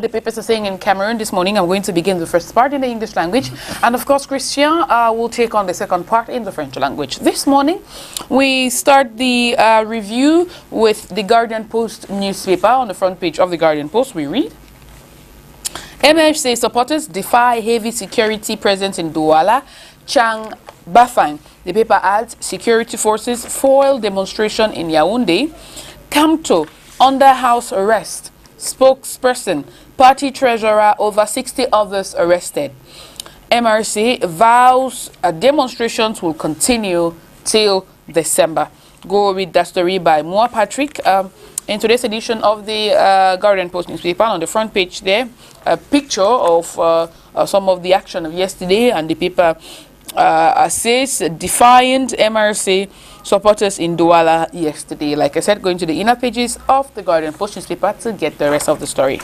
The papers are saying in Cameroon this morning, I'm going to begin the first part in the English language, and of course, Christian uh, will take on the second part in the French language. This morning, we start the uh, review with the Guardian Post newspaper. On the front page of the Guardian Post, we read MHC supporters defy heavy security presence in Douala, Chang Bafang. The paper adds security forces foil demonstration in Yaoundé, Kamto under house arrest spokesperson, party treasurer, over 60 others arrested. MRC vows uh, demonstrations will continue till December. Go read that story by Moa Patrick. Um, in today's edition of the uh, Guardian Post newspaper, on the front page there, a picture of uh, uh some of the action of yesterday, and the paper uh, says defiant MRC supporters in Douala yesterday. Like I said, going to the inner pages of the Guardian Post newspaper to get the rest of the story.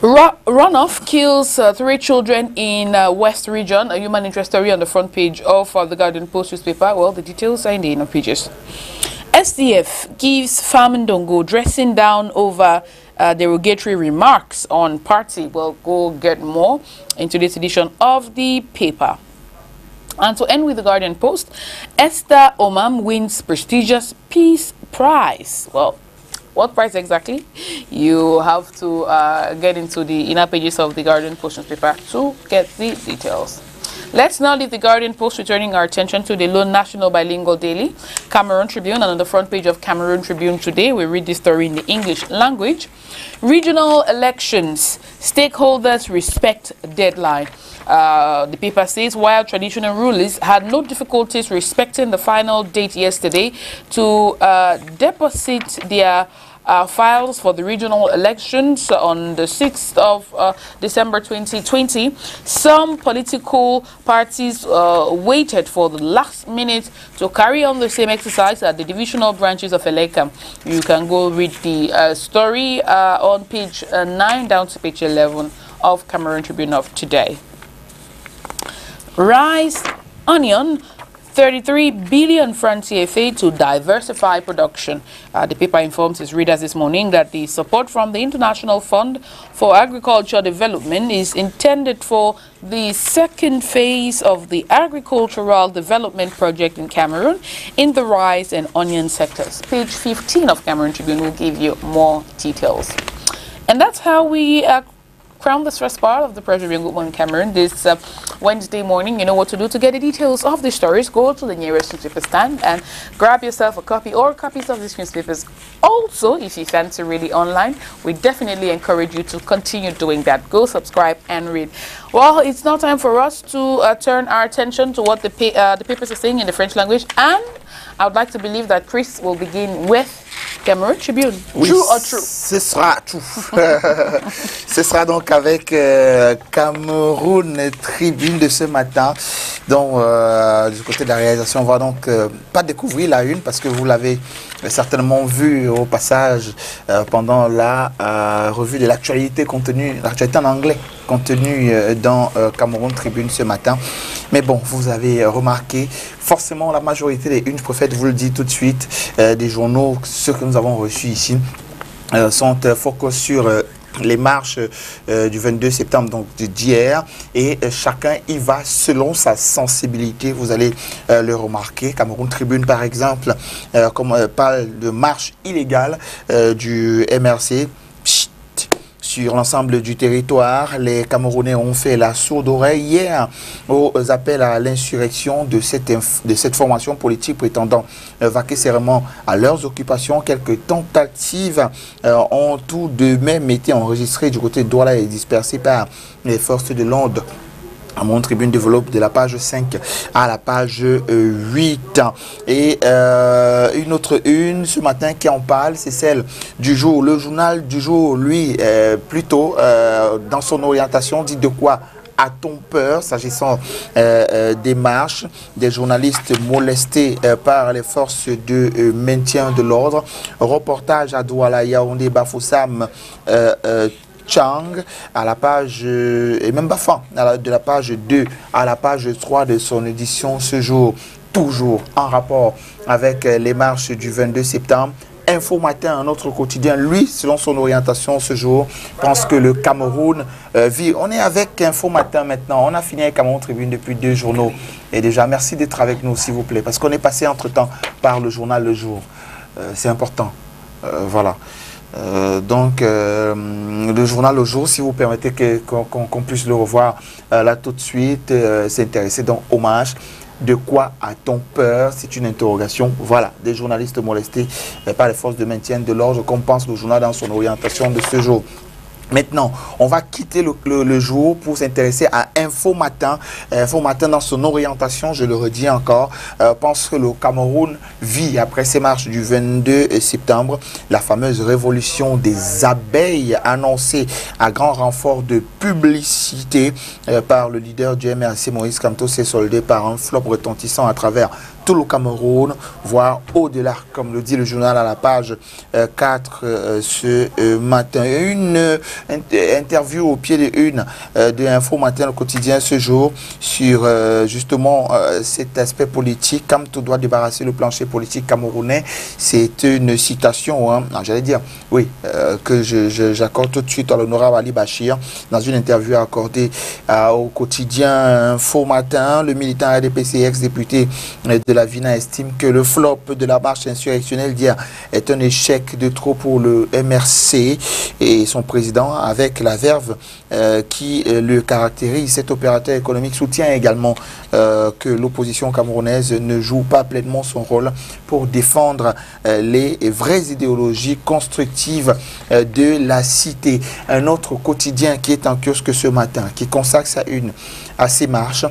Runoff kills uh, three children in uh, West Region, a human interest story on the front page of uh, the Guardian Post newspaper. Well, the details are in the inner pages. SDF gives Famindongo dressing down over uh, derogatory remarks on party. We'll go get more into this edition of the paper. And to end with the Guardian Post, Esther Omam wins prestigious Peace Prize. Well, what price exactly? You have to uh, get into the inner pages of the Guardian Post newspaper to get the details. Let's now leave the Guardian Post, returning our attention to the Lone National Bilingual Daily, Cameroon Tribune, and on the front page of Cameroon Tribune today, we read this story in the English language. Regional elections, stakeholders respect deadline. Uh, the paper says while traditional rulers had no difficulties respecting the final date yesterday to uh, deposit their uh, files for the regional elections on the 6th of uh, December 2020. Some political parties uh, waited for the last minute to carry on the same exercise at the divisional branches of Eleka. You can go read the uh, story on page 9 down to page 11 of Cameroon Tribune of today rice, onion, 33 billion francs CFA to diversify production. Uh, the paper informs its readers this morning that the support from the International Fund for Agriculture Development is intended for the second phase of the agricultural development project in Cameroon in the rice and onion sectors. Page 15 of Cameroon Tribune will give you more details. And that's how we uh, crown this first part of the Pressure Good Morning Cameroon this uh, Wednesday morning. You know what to do to get the details of the stories. Go to the nearest newspaper stand and grab yourself a copy or copies of these newspapers. Also, if you fancy really online, we definitely encourage you to continue doing that. Go subscribe and read. Well, it's now time for us to uh, turn our attention to what the, pa uh, the papers are saying in the French language. And I would like to believe that Chris will begin with Cameroon Tribune. Oui, true or true? Ce sera true. ce sera donc avec euh, Cameroun Tribune de ce matin. Donc, euh, du côté de la réalisation, on va donc euh, pas découvrir la une parce que vous l'avez certainement vu au passage pendant la revue de l'actualité contenue, l'actualité en anglais contenue dans Cameroun Tribune ce matin. Mais bon, vous avez remarqué, forcément la majorité des je préfère vous le dire tout de suite, des journaux, ceux que nous avons reçus ici, sont focus sur les marches euh, du 22 septembre, donc d'hier, et euh, chacun y va selon sa sensibilité. Vous allez euh, le remarquer. Cameroun Tribune, par exemple, parle de marche illégale du MRC sur l'ensemble du territoire. Les Camerounais ont fait la sourde oreille hier aux appels à l'insurrection de cette, formation politique prétendant vaquer serment à leurs occupations. Quelques tentatives euh, ont tout de même été enregistrées du côté de Douala et dispersées par les forces de l'ordre à mon tribune développe de la page 5 à la page 8. Et euh, une autre une ce matin qui en parle, c'est celle du jour. Le journal du jour, lui, plutôt euh, dans son orientation, dit de quoi a-t-on peur s'agissant euh, des marches des journalistes molestés par les forces de maintien de l'ordre Reportage à Douala, Yaoundé, Bafoussam, Chang à la page, euh, et même Bafan, de la page 2 à la page 3 de son édition ce jour, toujours en rapport avec euh, les marches du 22 septembre. Info Matin, un autre quotidien, lui, selon son orientation ce jour, pense que le Cameroun vit. On est avec Info Matin maintenant. On a fini avec Cameroun Tribune depuis deux journaux. Et déjà, merci d'être avec nous, s'il vous plaît, parce qu'on est passé entre-temps par le journal Le Jour. C'est important. voilà. Euh, donc, euh, le journal Le Jour, si vous permettez qu'on puisse le revoir euh, là tout de suite, s'intéresser donc hommage. De quoi a-t-on peur? C'est une interrogation. Voilà, des journalistes molestés par les forces de maintien de l'ordre, comme pense le journal dans son orientation de ce jour. Maintenant, on va quitter le, jour pour s'intéresser à Info Matin. Info Matin, dans son orientation, je le redis encore, euh, pense que le Cameroun vit, après ses marches du 22 septembre, la fameuse révolution des abeilles annoncée à grand renfort de publicité euh, par le leader du MRC, Maurice Kamto, s'est soldé par un flop retentissant à travers tout le Cameroun, voire au-delà, comme le dit le journal à la page 4 euh, euh, ce euh, matin. Une interview au pied de une de Info Matin, quotidien ce jour, sur justement cet aspect politique. Comme tout doit débarrasser le plancher politique camerounais, c'est une citation, hein, j'allais dire, oui, que j'accorde tout de suite à l'honorable Ali Bachir dans une interview accordée au quotidien Info Matin. Le militant RDPC, ex-député de la Vina estime que le flop de la marche insurrectionnelle d'hier est un échec de trop pour le MRC et son président avec la verve euh, qui euh, le caractérise. Cet opérateur économique soutient également euh, que l'opposition camerounaise ne joue pas pleinement son rôle pour défendre les vraies idéologies constructives de la cité. Un autre quotidien qui est en kiosque ce matin, qui consacre sa une à ces marches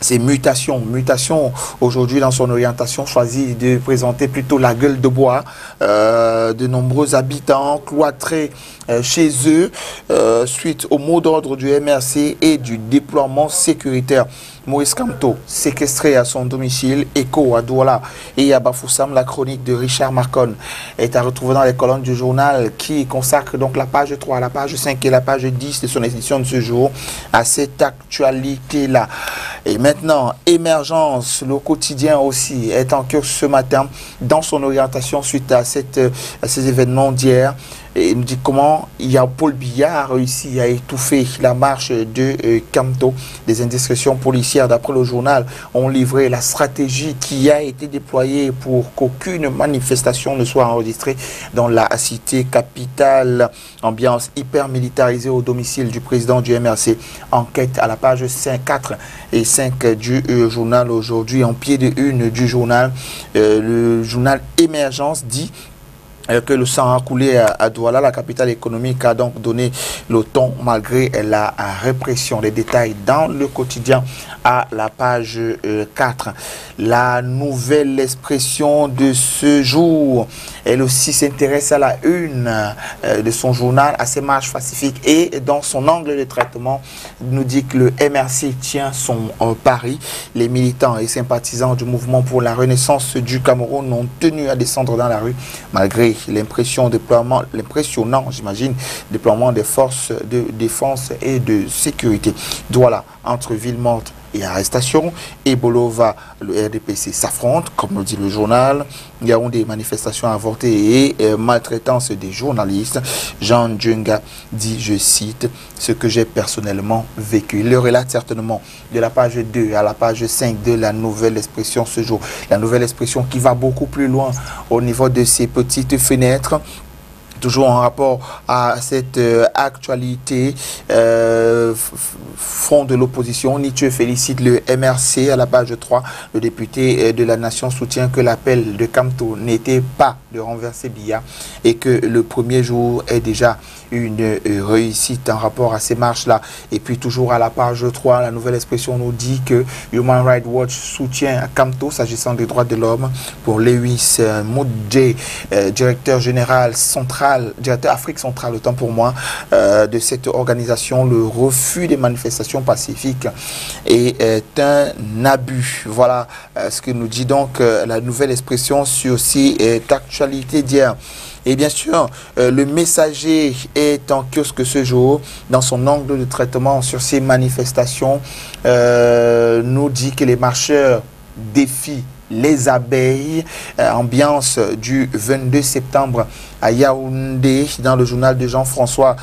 ces mutations. Mutation, aujourd'hui, dans son orientation, choisit de présenter plutôt la gueule de bois. Euh, de nombreux habitants cloîtrés euh, chez eux euh, suite au mot d'ordre du MRC et du déploiement sécuritaire. Maurice Camto, séquestré à son domicile, Echo à Douala et à Bafoussam, la chronique de Richard Marcon est à retrouver dans les colonnes du journal qui consacre donc la page 3, la page 5 et la page 10 de son édition de ce jour à cette actualité-là. Et maintenant, émergence, le quotidien aussi est en cœur ce matin dans son orientation suite à, cette, à ces événements d'hier. Il nous dit comment il y a Paul Biya a réussi à étouffer la marche de euh, Camto. Des indiscrétions policières, d'après le journal, ont livré la stratégie qui a été déployée pour qu'aucune manifestation ne soit enregistrée dans la cité capitale. Ambiance hyper militarisée au domicile du président du MRC. Enquête à la page 5, 4 et 5 du euh, journal aujourd'hui. En pied de une du journal, euh, le journal Émergence dit euh, que le sang a coulé à, Douala, la capitale économique, a donc donné le ton malgré la répression. Les détails dans le quotidien à la page 4. Euh, la nouvelle expression de ce jour, elle aussi s'intéresse à la une euh, de son journal, à ses marches pacifiques et dans son angle de traitement, nous dit que le MRC tient son pari. Les militants et sympathisants du mouvement pour la renaissance du Cameroun ont tenu à descendre dans la rue malgré l'impressionnant, j'imagine, déploiement des forces de défense et de sécurité. Voilà, entre Villemort et arrestation. Et Bolova, le RDPC s'affrontent, comme le dit le journal. Il y a des manifestations avortées et euh, maltraitance des journalistes. Jean Djunga dit, je cite, ce que j'ai personnellement vécu. Il le relate certainement de la page 2 à la page 5 de la nouvelle expression ce jour. La nouvelle expression qui va beaucoup plus loin au niveau de ces petites fenêtres toujours en rapport à cette euh, actualité, euh, de l'opposition, Nietzsche félicite le MRC à la page 3. Le député euh, de la Nation soutient que l'appel de Camto n'était pas de renverser Bia et que le premier jour est déjà une euh, réussite en rapport à ces marches-là. Et puis toujours à la page 3, la nouvelle expression nous dit que Human Rights Watch soutient Camto s'agissant des droits de l'homme pour Lewis Moudjé, directeur général central, directeur Afrique centrale, autant pour moi, de cette organisation. Le refus des manifestations pacifiques est un abus. Voilà ce que nous dit donc la nouvelle expression sur cette actualité d'hier. Et bien sûr, euh, le messager est en kiosque ce jour dans son angle de traitement sur ces manifestations. Euh, nous dit que les marcheurs défient les abeilles. ambiance du 22 septembre à Yaoundé, dans le journal de Jean-François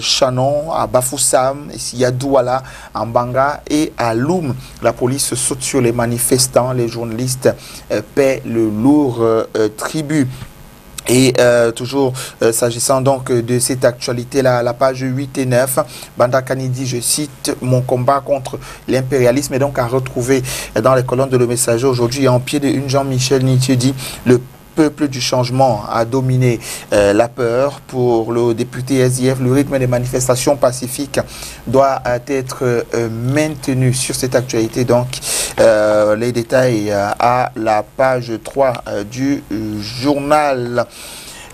Chanon, à Bafoussam, ici à Douala, en Banga et à Loum. La police saute sur les manifestants, les journalistes paient le lourd tribut. Et euh, toujours euh, s'agissant donc de cette actualité-là, la page 8 et 9, Banda Kanidi, je cite, mon combat contre l'impérialisme est donc à retrouver dans les colonnes de Le Messager. Aujourd'hui en pied de une Jean-Michel Nietzsche dit le peuple du changement a dominé euh, la peur. Pour le député SIF, le rythme des manifestations pacifiques doit être euh, maintenu sur cette actualité. Donc, euh, les détails à la page 3 du journal.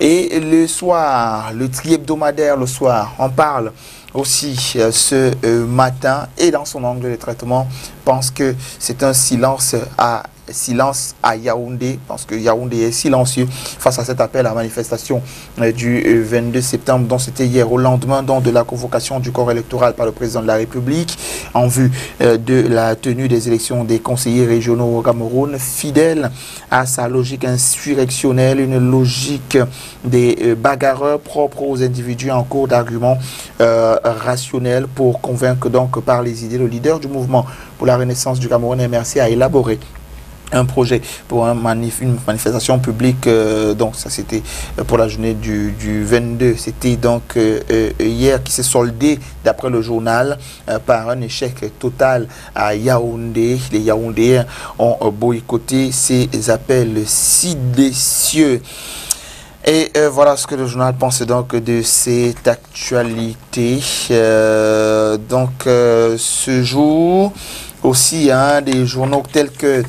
Et le soir, le tri hebdomadaire le soir, on parle aussi ce matin et dans son angle de traitement pense que c'est un silence à silence à Yaoundé, parce que Yaoundé est silencieux face à cet appel à manifestation euh, du 22 euh, septembre, dont c'était hier, au lendemain donc, de la convocation du corps électoral par le président de la République, en vue euh, de la tenue des élections des conseillers régionaux au Cameroun, fidèle à sa logique insurrectionnelle, une logique des bagarreurs propres aux individus en cours d'arguments rationnels pour convaincre donc par les idées le leader du mouvement pour la renaissance du Cameroun. MRC a élaboré un projet pour un une manifestation publique. Euh, donc ça c'était pour la journée du, 22. C'était donc euh, euh, hier qui s'est soldé d'après le journal par un échec total à Yaoundé. Les Yaoundéens ont boycotté ces appels si décieux. Et voilà ce que le journal pense donc de cette actualité. donc ce jour aussi hein, des journaux tels que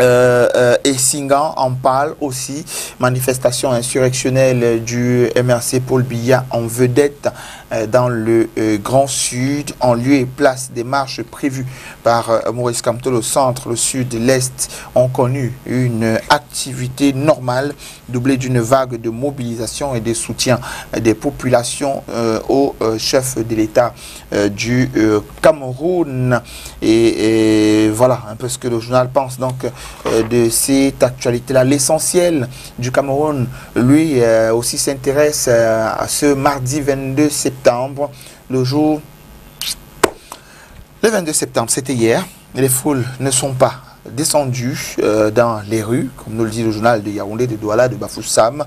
euh, euh, et Singan en parle aussi. Manifestation insurrectionnelle du MRC Paul Biya en vedette euh, dans le Grand Sud, en lieu et place des marches prévues par Maurice Camteau, le centre, le sud, l'est ont connu une activité normale, doublée d'une vague de mobilisation et de soutien des populations au chef de l'État du Cameroun. Et, voilà un peu ce que le journal pense donc de cette actualité-là. L'essentiel du Cameroun, lui, aussi s'intéresse à ce mardi 22 septembre le jour, le 22 septembre, c'était hier, les foules ne sont pas descendues euh, dans les rues, comme nous le dit le journal de Yaoundé, de Douala, de Bafoussam.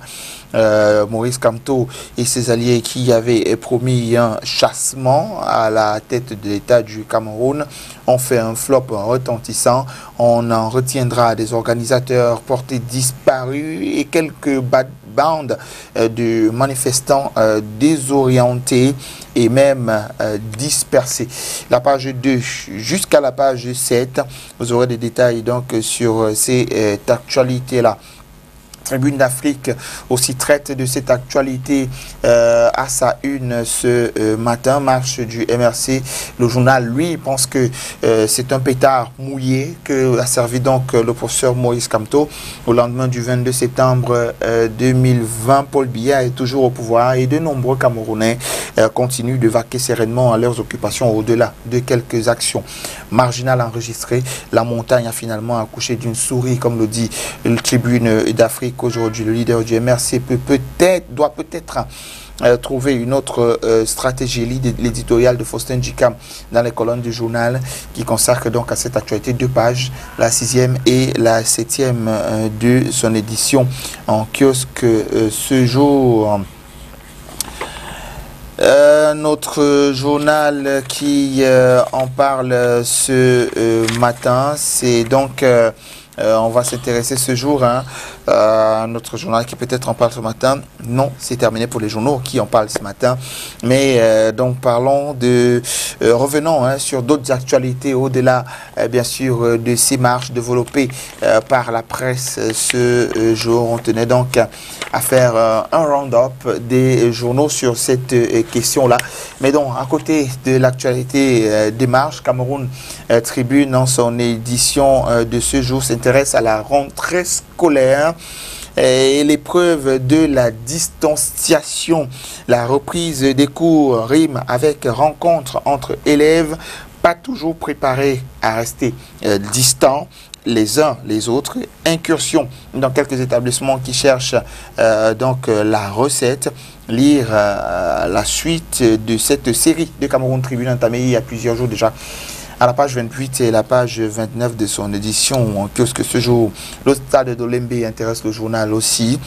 Euh, Maurice Kamto et ses alliés qui avaient promis un chassement à la tête de l'État du Cameroun ont fait un flop retentissant. On en retiendra des organisateurs portés disparus et quelques bandes euh, de manifestants euh, désorientés et même dispersés. La page 2 jusqu'à la page 7, vous aurez des détails donc sur cette actualité-là. Tribune d'Afrique aussi traite de cette actualité euh, à sa une ce euh, matin, marche du MRC. Le journal, lui, pense que euh, c'est un pétard mouillé que a servi donc le professeur Maurice Camteau au lendemain du 22 septembre 2020. Paul Biya est toujours au pouvoir et de nombreux Camerounais continuent de vaquer sereinement à leurs occupations au-delà de quelques actions marginales enregistrées. La montagne a finalement accouché d'une souris, comme le dit le Tribune d'Afrique qu'aujourd'hui le leader du MRC peut peut-être, doit peut-être euh, trouver une autre euh, stratégie, l'éditorial de Faustin Jikam dans les colonnes du journal qui consacre donc à cette actualité deux pages, la sixième et la septième euh, de son édition en kiosque ce jour. notre journal qui en parle ce matin, c'est donc on va s'intéresser ce jour hein, euh, notre journal qui peut-être en parle ce matin. Non, c'est terminé pour les journaux qui en parlent ce matin. Mais euh, donc parlons de... Euh, revenons hein, sur d'autres actualités au-delà, bien sûr, de ces marches développées par la presse ce jour. On tenait donc à faire un round-up des journaux sur cette question-là. Mais donc, à côté de l'actualité des marches, Cameroun Tribune, en son édition de ce jour, s'intéresse à la rentrée scolaire et l'épreuve de la distanciation. La reprise des cours rime avec rencontre entre élèves pas toujours préparés à rester euh, distants. les uns les autres. Incursion dans quelques établissements qui cherchent euh, donc euh, la recette. Lire la suite de cette série de Cameroun Tribune entamée il y a plusieurs jours déjà à la page 28 et la page 29 de son édition en kiosque ce jour. Le stade d'Olembe intéresse le journal aussi.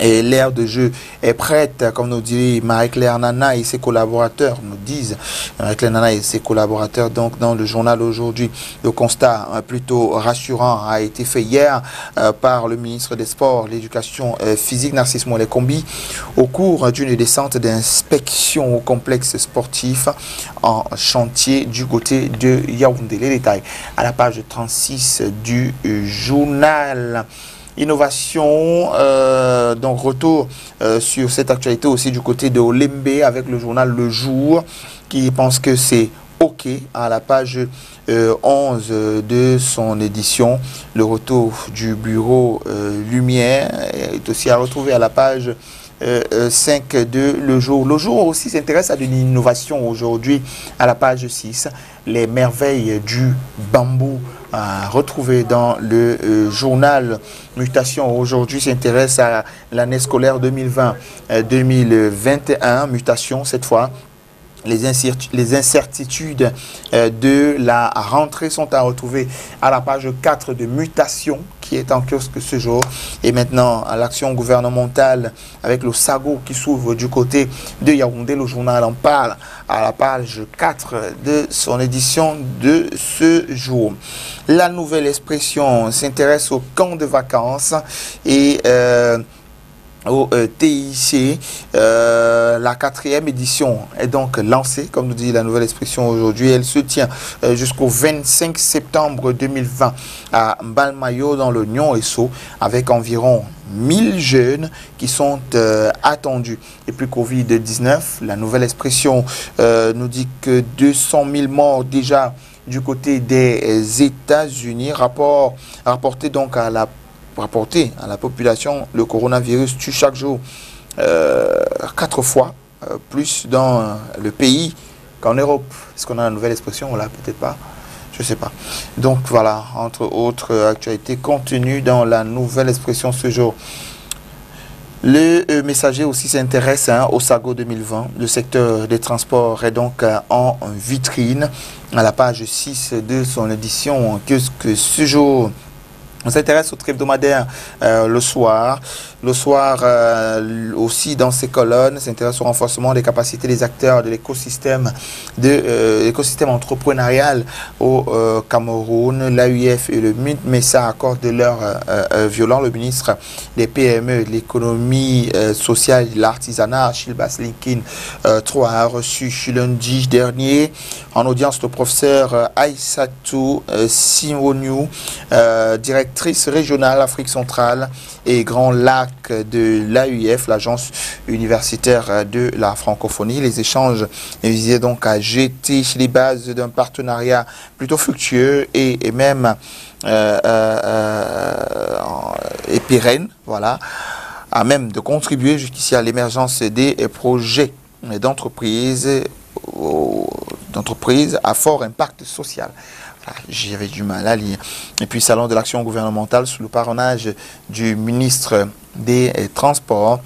Et l'ère de jeu est prête, comme nous dit Marie-Claire Nana et ses collaborateurs, nous disent Marie-Claire Nana et ses collaborateurs, donc dans le journal aujourd'hui. Le constat euh, plutôt rassurant a été fait hier euh, par le ministre des Sports, l'éducation euh, physique, Narcisse Mollet-Combi, au cours d'une descente d'inspection au complexe sportif en chantier du côté de Yaoundé. Les détails à la page 36 du journal. Innovation, euh, donc retour euh, sur cette actualité aussi du côté de Olembe avec le journal Le Jour qui pense que c'est OK à la page 11 euh, de son édition. Le retour du bureau Lumière est aussi à retrouver à la page 5 de Le Jour. Le Jour aussi s'intéresse à une innovation aujourd'hui à la page 6, les merveilles du bambou à retrouver dans le euh, journal Mutation. Aujourd'hui s'intéresse à l'année scolaire 2020-2021, euh, Mutation cette fois. Les, incertitudes euh, de la rentrée sont à retrouver à la page 4 de Mutation est en kiosque ce jour. Et maintenant, à l'action gouvernementale avec le SAGO qui s'ouvre du côté de Yaoundé. Le journal en parle à la page 4 de son édition de ce jour. La nouvelle expression s'intéresse au camp de vacances et... Euh, au euh, TIC. Euh, la quatrième édition est donc lancée, comme nous dit la nouvelle expression aujourd'hui. Elle se tient euh, jusqu'au 25 septembre 2020 à Balmayo dans le Nyon Esso avec environ 1000 jeunes qui sont attendus. Et puis Covid-19, la nouvelle expression nous dit que 200 000 morts déjà du côté des États-Unis. Rapport rapporté donc à la rapporter à la population, le coronavirus tue chaque jour euh, quatre fois euh, plus dans le pays qu'en Europe. Est-ce qu'on a une nouvelle expression là? Peut-être pas. Je ne sais pas. Donc voilà, entre autres actualités contenues dans la nouvelle expression ce jour. Le euh, messager aussi s'intéresse hein, au SAGO 2020. Le secteur des transports est donc en vitrine à la page 6 de son édition. Qu'est-ce que ce jour on s'intéresse au trip hebdomadaire euh, le soir. Le soir euh, aussi dans ces colonnes s'intéresse au renforcement des capacités des acteurs de l'écosystème de euh, l'écosystème entrepreneurial au Cameroun. L'AUF et le Messa accordent de leur violent. Le ministre des PME, de l'économie sociale et de l'artisanat, Achille Baslinkin, 3 a reçu lundi dernier en audience le professeur Aïssatou Simoniou, directeur régionale Afrique centrale et Grand Lac de l'AUF, l'agence universitaire de la francophonie. Les échanges visaient donc à jeter les bases d'un partenariat plutôt fructueux et, même euh, euh, euh, pérenne, voilà, à même de contribuer jusqu'ici à l'émergence des projets d'entreprise d'entreprise à fort impact social. J'avais du mal à lire. Et puis, Salon de l'action gouvernementale sous le parrainage du ministre des Transports.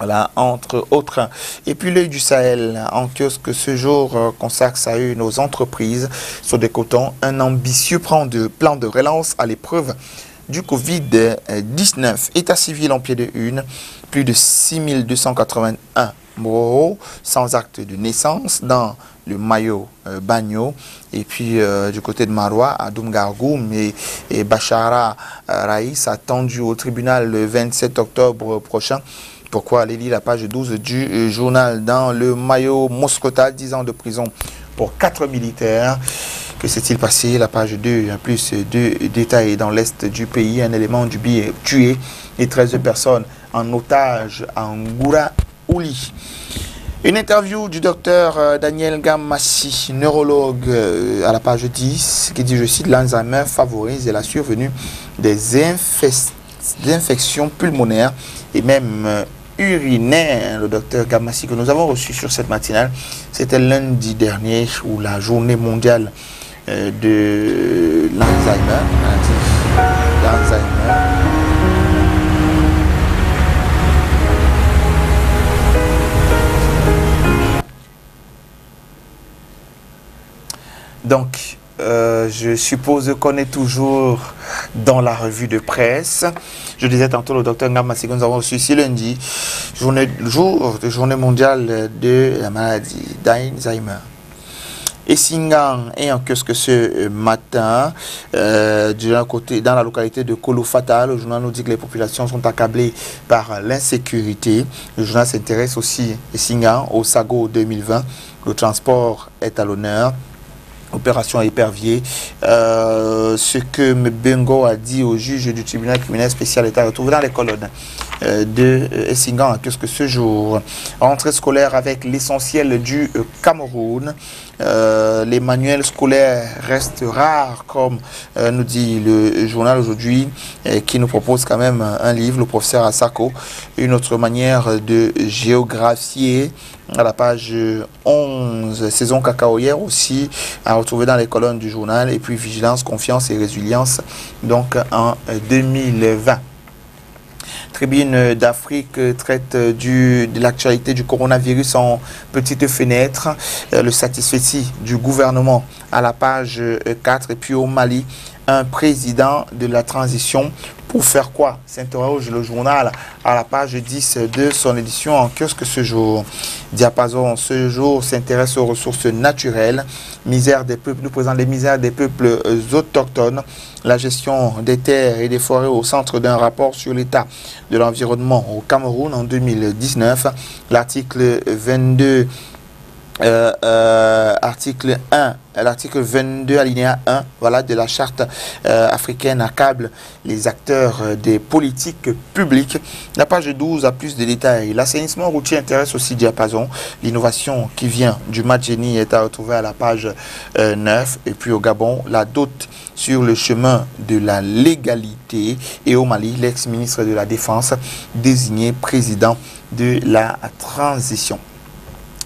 Voilà, entre autres. Et puis l'œil du Sahel, en kiosque ce jour, euh, consacre à eux nos entreprises sur des cotons. Un ambitieux plan de, plan de relance à l'épreuve du Covid-19. État civil en pied de une, plus de 6281 moraux sans acte de naissance dans le maillot euh, Bagno, et puis euh, du côté de Marois, à Doumgargoum et, et Bachara euh, Raïs attendu au tribunal le 27 octobre prochain. Pourquoi aller lire la page 12 du journal dans le maillot Moscota, 10 ans de prison pour 4 militaires? Que s'est-il passé? La page 2, plus de détails dans l'est du pays. Un élément du billet tué et 13 personnes en otage en Ngoura Une interview du docteur euh, Daniel Gamassi, neurologue, euh, à la page 10, qui dit, je cite, l'Alzheimer favorise la survenue des, infections pulmonaires et même euh, urinaires. Le docteur Gamassi que nous avons reçu sur cette matinale, c'était lundi dernier, où la journée mondiale de l'Alzheimer, Donc, euh, je suppose qu'on est toujours dans la revue de presse. Je disais tantôt au docteur Ngamassi que nous avons reçu ici lundi, journée, jour de journée mondiale de la maladie d'Alzheimer. Et Singan est en ce matin, euh, côté, dans la localité de Kolofata. Le journal nous dit que les populations sont accablées par l'insécurité. Le journal s'intéresse aussi, Singan, au SAGO 2020. Le transport est à l'honneur opération épervier. Euh, ce que Bengo a dit au juge du tribunal criminel spécial est à retrouver dans les colonnes euh, de euh, Essingan. Qu'est-ce que ce jour Rentrée scolaire avec l'essentiel du Cameroun. les manuels scolaires restent rares, comme nous dit le journal aujourd'hui, qui nous propose quand même un livre, le professeur Asako, une autre manière de géographier à la page 11, saison cacaoyère aussi, à retrouver dans les colonnes du journal, et puis vigilance, confiance et résilience, donc en 2020. Tribune d'Afrique traite du, de l'actualité du coronavirus en petite fenêtre. Euh, le satisfait du gouvernement à la page 4. Et puis au Mali, un président de la transition pour faire quoi? S'interroge le journal à la page 10 de son édition en kiosque ce jour. Diapason ce jour s'intéresse aux ressources naturelles, misère des peuples, nous présente les misères des peuples autochtones, la gestion des terres et des forêts au centre d'un rapport sur l'état de l'environnement au Cameroun en 2019. L'article 22 euh, euh, article 1, l'article 22 alinéa 1 voilà, de la charte euh, africaine accable les acteurs des politiques publiques. La page 12 a plus de détails. L'assainissement routier intéresse aussi Diapason. L'innovation qui vient du Madjeni est à retrouver à la page 9. Et puis au Gabon, la dot sur le chemin de la légalité. Et au Mali, l'ex-ministre de la Défense désigné président de la transition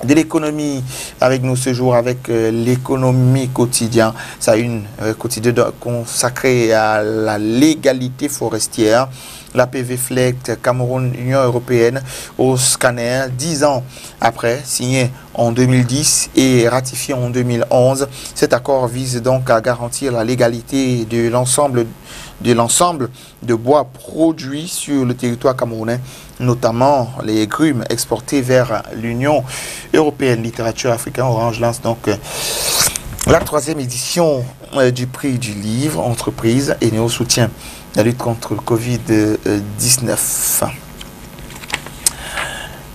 de l'économie avec nous ce jour, avec euh, l'économie quotidienne. Ça une euh, quotidienne consacrée à la légalité forestière. La PV FLECT, Cameroun, Union européenne, au scanner, dix ans après, signé en 2010 et ratifié en 2011. Cet accord vise donc à garantir la légalité de l'ensemble de l'ensemble de bois produits sur le territoire camerounais, notamment les grumes exportés vers l'Union européenne. Littérature africaine Orange lance donc euh, la troisième édition euh, du prix du livre entreprise et néo soutien la lutte contre le Covid-19.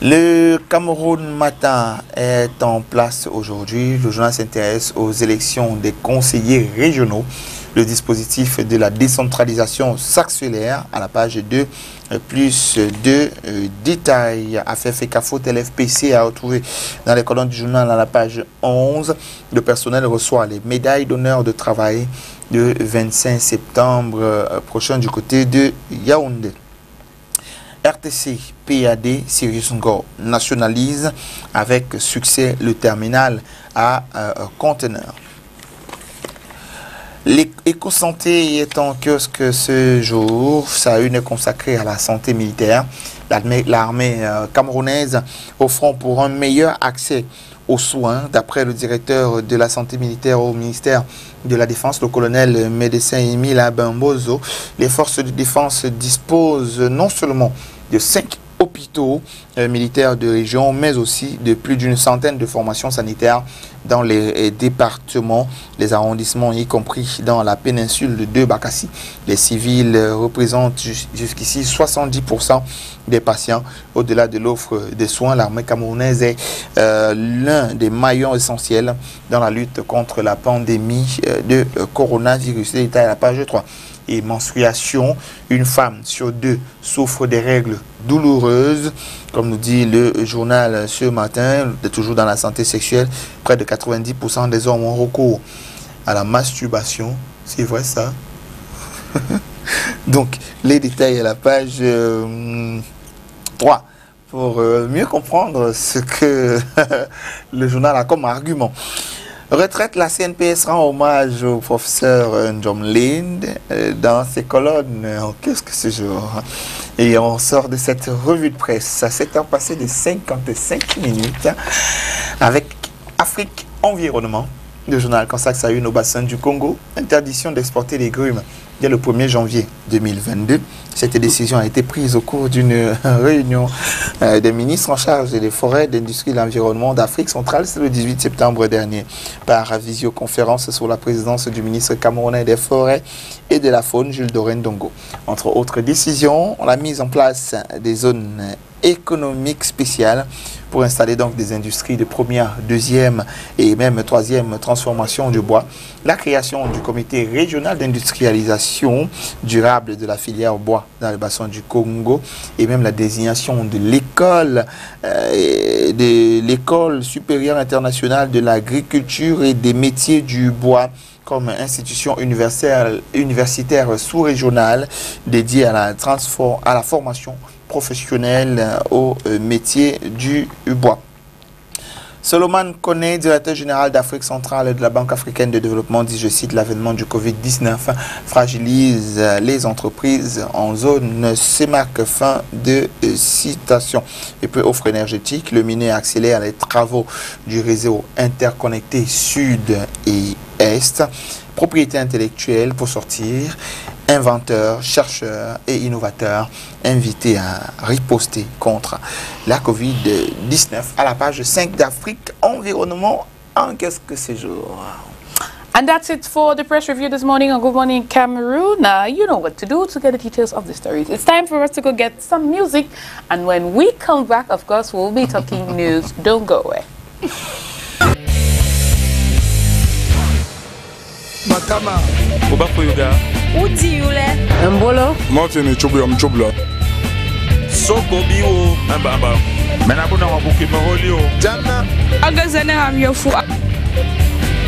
Le Cameroun Matin est en place aujourd'hui. Le journal s'intéresse aux élections des conseillers régionaux le dispositif de la décentralisation s'accélère à la page 2. Plus de euh, détails. AFF et CAFO, LFPC à retrouver dans les colonnes du journal à la page 11. Le personnel reçoit les médailles d'honneur de travail le 25 septembre euh, prochain du côté de Yaoundé. RTC PAD Sirius Ngo nationalise avec succès le terminal à euh, conteneur. L'éco-santé est en kiosque ce jour. Ça une est consacrée à la santé militaire. L'armée euh, camerounaise offrant pour un meilleur accès aux soins, d'après le directeur de la santé militaire au ministère de la Défense, le colonel médecin Emile Abimbozo, les forces de défense disposent non seulement de cinq hôpitaux euh, militaires de région, mais aussi de plus d'une centaine de formations sanitaires dans les euh, départements, les arrondissements, y compris dans la péninsule de Bakassi. Les civils euh, représentent jusqu'ici 70% des patients. Au-delà de l'offre de soins, l'armée camerounaise est l'un des maillons essentiels dans la lutte contre la pandémie de coronavirus. Détail à la page 3 et menstruation. Une femme sur deux souffre des règles douloureuses. Comme nous dit le journal ce matin, toujours dans la santé sexuelle, près de 90% des hommes ont recours à la masturbation. C'est vrai ça? Donc, les détails à la page 3 euh, pour euh, mieux comprendre ce que le journal a comme argument. Retraite, la CNPS rend hommage au professeur John Lind euh, dans ses colonnes. Qu'est-ce que ce jour Et on sort de cette revue de presse à 7 heures passées de 55 minutes avec Afrique Environnement. Le journal consacre sa une au bassin du Congo. Interdiction d'exporter les grumes dès le 1er janvier 2022. Cette décision a été prise au cours d'une réunion euh, des ministres en charge des forêts, d'industrie et de l'environnement d'Afrique centrale. C'est le 18 septembre dernier par visioconférence sous la présidence du ministre camerounais des forêts et de la faune, Jules Dorendongo. Entre autres décisions, la mise en place des zones économiques spéciales pour installer donc des industries de première, deuxième et même troisième transformation du bois, la création du comité régional d'industrialisation durable de la filière bois dans le bassin du Congo et même la désignation de l'école euh, de l'école supérieure internationale de l'agriculture et des métiers du bois comme institution universitaire, sous-régionale dédiée à la, à la formation professionnelle euh, au euh, métier du bois. Solomon Kone, directeur général d'Afrique centrale et de la Banque africaine de développement, dit, je cite, l'avènement du Covid-19 fragilise les entreprises en zone CEMAC. Fin de citation. Et puis, offre énergétique, le minier accélère les travaux du réseau interconnecté sud et est. Propriété intellectuelle pour sortir inventeurs, chercheurs et innovateurs invités à riposter contre la Covid-19 à la page 5 d'Afrique Environnement en qu'est-ce que c'est jour. And that's it for the press review this morning on Good Morning Cameroon. Now, you know what to do to get the details of the stories. It's time for us to go get some music. And when we come back, of course, we'll be talking news. Don't go away. Matama. Uti yule. Mbolo? Martin Chubla Mchubla. Soko biwo. Amba amba. Mena buna wabuki maholi o. Jana. Agazane hamyofu.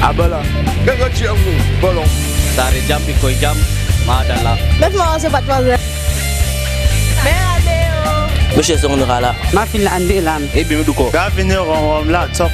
Abala. Gaga Chiangu. Bolon. Dari jam pikoi jam madala. Bet mo se bat mo. Monsieur Songrala. Ma fil andi. Ebi la top.